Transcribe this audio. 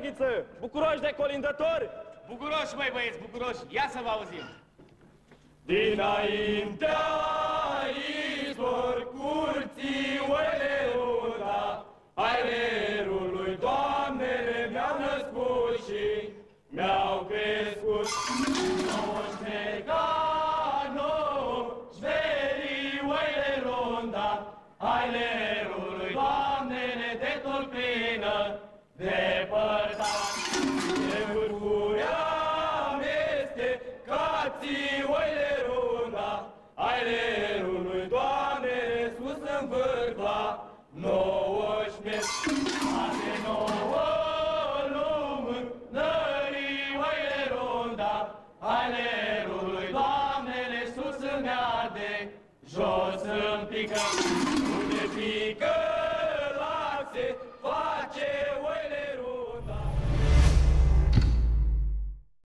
fetiță, bucuroși de colindători, Bucuroși, măi băieți, bucuroși. Ia să vă auzim. Dinaintea izvor curții oile runda, aerului doamnele mi-au născut și mi-au crescut. Moștegano, șverii oile runda, aerului doamnele de tulpină, depărtat. De nouă șmet, ase nouă lumen, nărioaie ronda, ale lui Doamnele sus îmi jos împică, unde pică laxe,